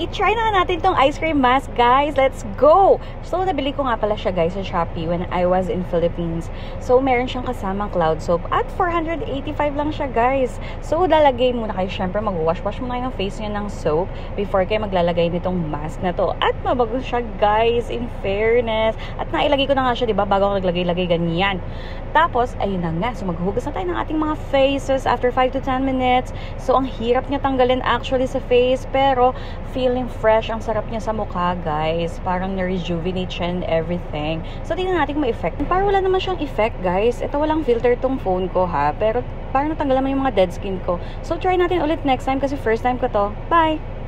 i-try na natin tong ice cream mask, guys. Let's go! So, nabili ko nga pala siya, guys, sa Shopee when I was in Philippines. So, meron siyang kasamang cloud soap at 485 lang siya, guys. So, lalagay muna kayo, syempre, mag-wash-wash muna kayo ng face niyo ng soap before kayo maglalagay nitong mask na to. At mabago siya, guys, in fairness. At nailagay ko na nga siya, di ba, bago ako naglagay-lagay ganyan. Tapos, ayun na nga. So, maghuhugas na tayo ng ating mga faces after 5 to 10 minutes. So, ang hirap niya tanggalin actually sa face, pero feeling fresh. Ang sarap niya sa mukha, guys. Parang na-rejuvenate siya and everything. So, tingnan natin kung may effect. Parang wala naman siyang effect, guys. Ito walang filter tong phone ko, ha. Pero, parang natanggal naman yung mga dead skin ko. So, try natin ulit next time kasi first time ko to. Bye!